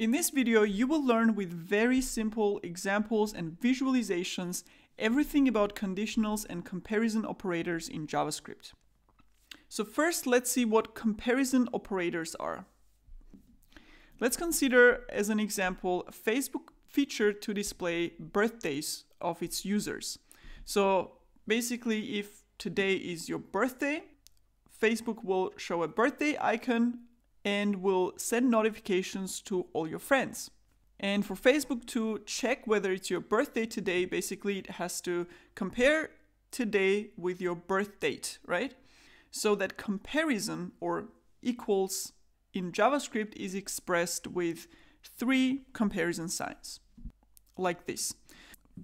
In this video, you will learn with very simple examples and visualizations everything about conditionals and comparison operators in JavaScript. So first, let's see what comparison operators are. Let's consider as an example Facebook feature to display birthdays of its users. So basically, if today is your birthday, Facebook will show a birthday icon and will send notifications to all your friends. And for Facebook to check whether it's your birthday today, basically it has to compare today with your birth date, right? So that comparison or equals in JavaScript is expressed with three comparison signs, like this.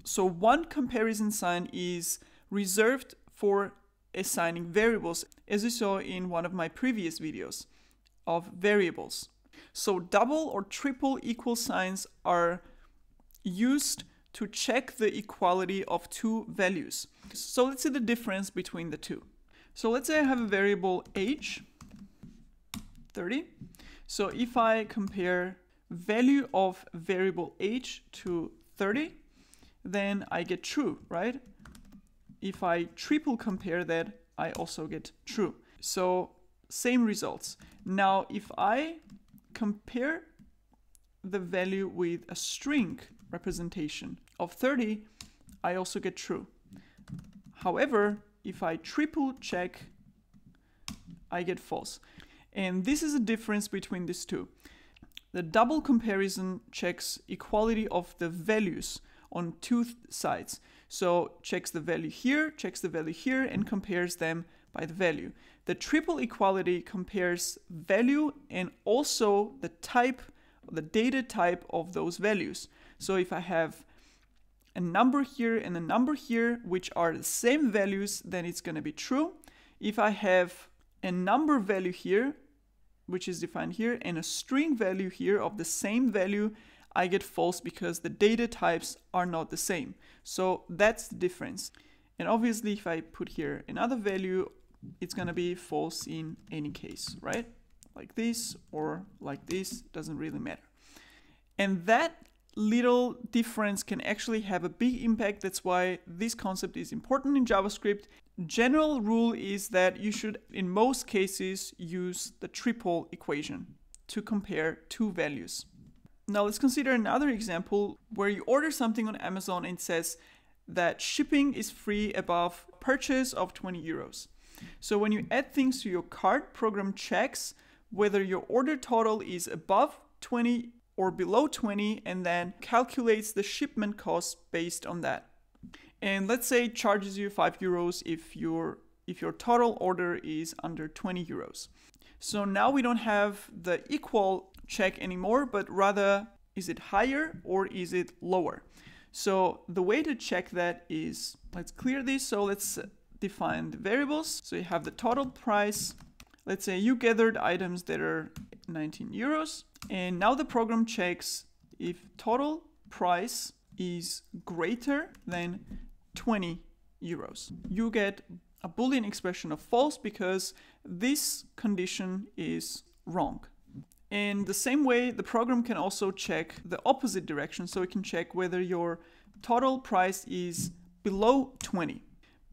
So one comparison sign is reserved for assigning variables, as you saw in one of my previous videos of variables. So double or triple equal signs are used to check the equality of two values. So let's see the difference between the two. So let's say I have a variable age, 30. So if I compare value of variable age to 30, then I get true, right? If I triple compare that, I also get true. So same results. Now, if I compare the value with a string representation of 30, I also get true. However, if I triple check, I get false. And this is a difference between these two. The double comparison checks equality of the values on two sides. So checks the value here, checks the value here, and compares them by the value. The triple equality compares value and also the type, the data type of those values. So if I have a number here and a number here, which are the same values, then it's going to be true. If I have a number value here, which is defined here, and a string value here of the same value, I get false because the data types are not the same. So that's the difference. And obviously, if I put here another value, it's going to be false in any case, right? Like this or like this, doesn't really matter. And that little difference can actually have a big impact. That's why this concept is important in JavaScript. General rule is that you should, in most cases, use the triple equation to compare two values. Now let's consider another example where you order something on Amazon and says that shipping is free above purchase of 20 euros. So when you add things to your cart, program checks whether your order total is above 20 or below 20 and then calculates the shipment cost based on that. And let's say it charges you 5 euros if your if your total order is under 20 euros. So now we don't have the equal check anymore, but rather is it higher or is it lower? So the way to check that is, let's clear this. So let's define the variables. So you have the total price. Let's say you gathered items that are 19 euros. And now the program checks if total price is greater than 20 euros. You get a boolean expression of false because this condition is wrong. In the same way, the program can also check the opposite direction, so it can check whether your total price is below 20.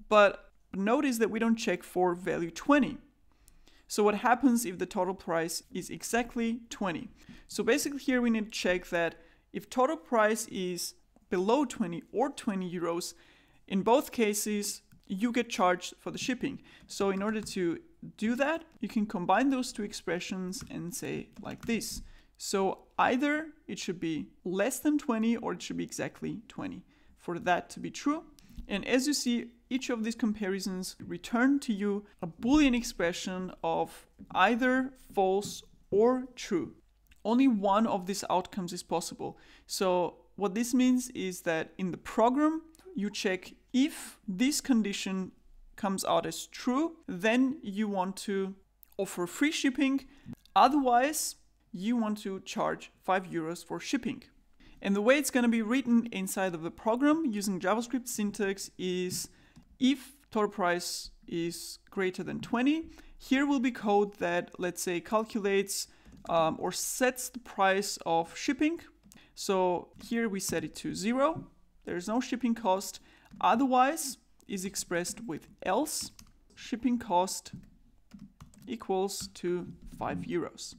But notice that we don't check for value 20. So what happens if the total price is exactly 20? So basically here we need to check that if total price is below 20 or 20 euros, in both cases, you get charged for the shipping. So in order to do that, you can combine those two expressions and say like this. So either it should be less than 20 or it should be exactly 20 for that to be true. And as you see, each of these comparisons return to you a Boolean expression of either false or true. Only one of these outcomes is possible. So what this means is that in the program, you check if this condition comes out as true, then you want to offer free shipping. Otherwise, you want to charge 5 euros for shipping. And the way it's going to be written inside of the program using JavaScript syntax is if total price is greater than 20, here will be code that, let's say, calculates um, or sets the price of shipping. So here we set it to zero. There's no shipping cost. Otherwise is expressed with else shipping cost equals to 5 euros.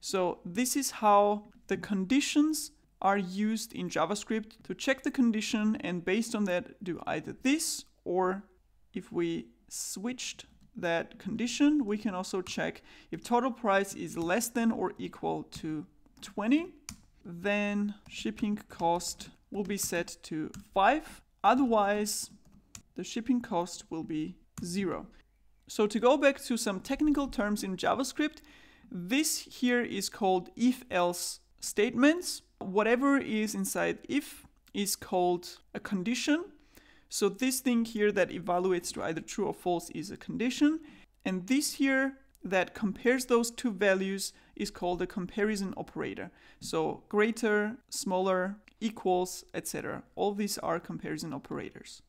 So this is how the conditions are used in JavaScript to check the condition and based on that do either this or if we switched that condition, we can also check if total price is less than or equal to 20, then shipping cost will be set to 5. Otherwise, the shipping cost will be 0. So to go back to some technical terms in JavaScript, this here is called if-else statements. Whatever is inside if is called a condition. So this thing here that evaluates to either true or false is a condition. And this here that compares those two values is called a comparison operator. So greater, smaller, equals, etc. All these are comparison operators.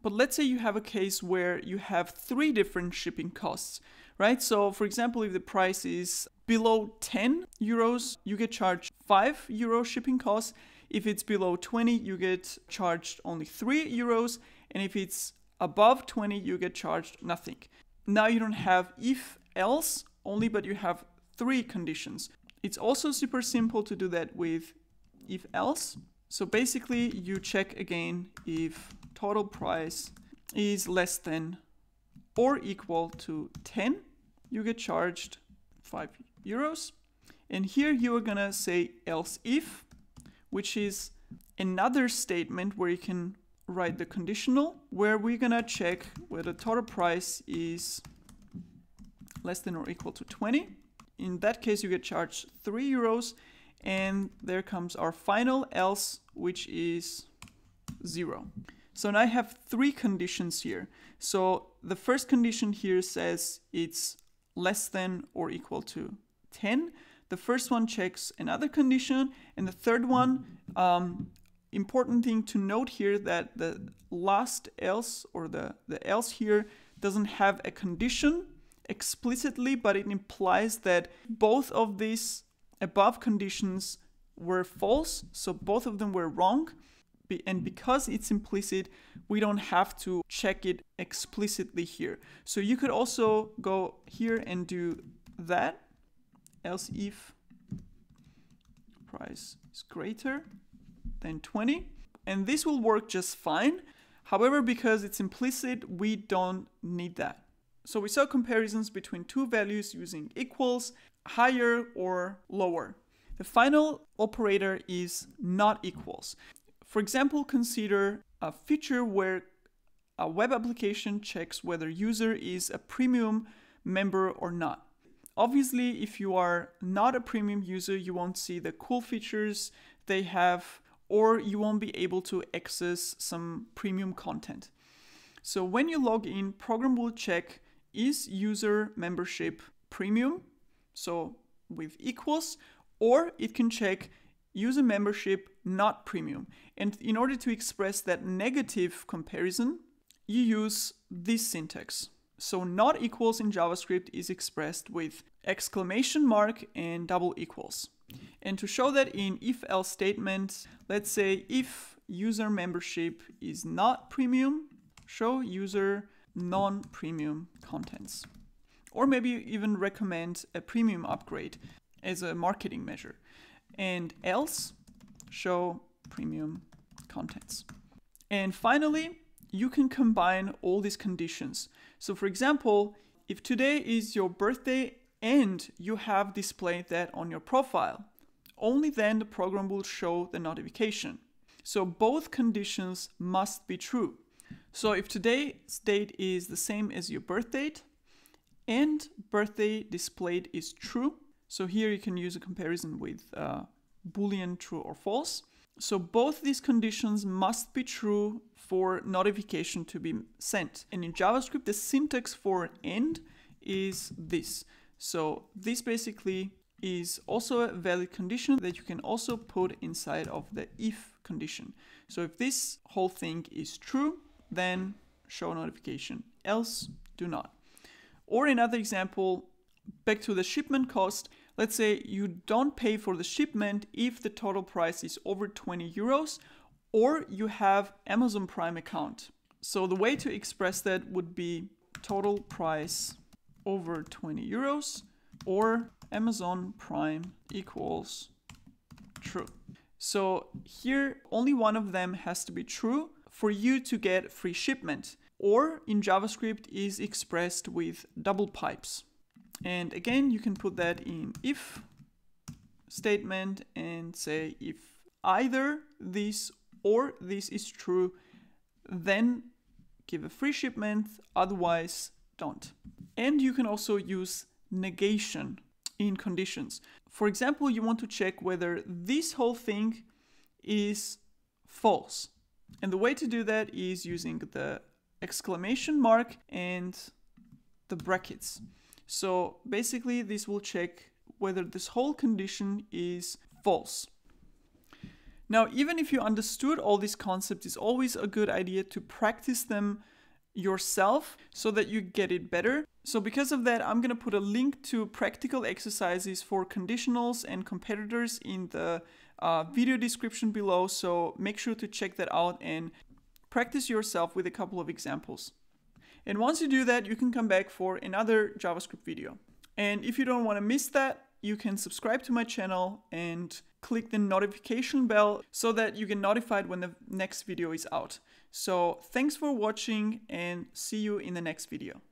But let's say you have a case where you have three different shipping costs, right? So for example, if the price is below 10 euros, you get charged 5 euro shipping costs. If it's below 20, you get charged only 3 euros. And if it's above 20, you get charged nothing. Now you don't have if else only, but you have three conditions. It's also super simple to do that with if else. So basically you check again if total price is less than or equal to 10, you get charged 5 euros. And here you are gonna say else if, which is another statement where you can write the conditional, where we're gonna check whether total price is less than or equal to 20. In that case, you get charged 3 euros and there comes our final else, which is zero. So now I have three conditions here. So the first condition here says it's less than or equal to 10. The first one checks another condition. And the third one, um, important thing to note here that the last else or the, the else here doesn't have a condition explicitly, but it implies that both of these above conditions were false, so both of them were wrong. And because it's implicit, we don't have to check it explicitly here. So you could also go here and do that, else if price is greater than 20. And this will work just fine. However, because it's implicit, we don't need that. So we saw comparisons between two values using equals higher or lower. The final operator is not equals. For example, consider a feature where a web application checks whether user is a premium member or not. Obviously, if you are not a premium user, you won't see the cool features they have or you won't be able to access some premium content. So when you log in, program will check is user membership premium so with equals, or it can check user membership not premium. And in order to express that negative comparison, you use this syntax. So not equals in JavaScript is expressed with exclamation mark and double equals. And to show that in if else statement, let's say if user membership is not premium, show user non-premium contents or maybe even recommend a premium upgrade as a marketing measure. And else, show premium contents. And finally, you can combine all these conditions. So for example, if today is your birthday and you have displayed that on your profile, only then the program will show the notification. So both conditions must be true. So if today's date is the same as your birth date, and birthday displayed is true. So here you can use a comparison with uh, boolean true or false. So both these conditions must be true for notification to be sent. And in JavaScript, the syntax for end is this. So this basically is also a valid condition that you can also put inside of the if condition. So if this whole thing is true, then show notification, else do not. Or another example, back to the shipment cost, let's say you don't pay for the shipment if the total price is over 20 euros or you have Amazon Prime account. So the way to express that would be total price over 20 euros or Amazon Prime equals true. So here only one of them has to be true for you to get free shipment or in JavaScript is expressed with double pipes. And again, you can put that in if statement and say if either this or this is true, then give a free shipment, otherwise don't. And you can also use negation in conditions. For example, you want to check whether this whole thing is false. And the way to do that is using the exclamation mark and the brackets. So basically this will check whether this whole condition is false. Now, even if you understood all these concepts, it's always a good idea to practice them yourself so that you get it better. So because of that, I'm going to put a link to practical exercises for conditionals and comparators in the uh, video description below. So make sure to check that out and practice yourself with a couple of examples. And once you do that, you can come back for another JavaScript video. And if you don't want to miss that, you can subscribe to my channel and click the notification bell so that you get notified when the next video is out. So thanks for watching and see you in the next video.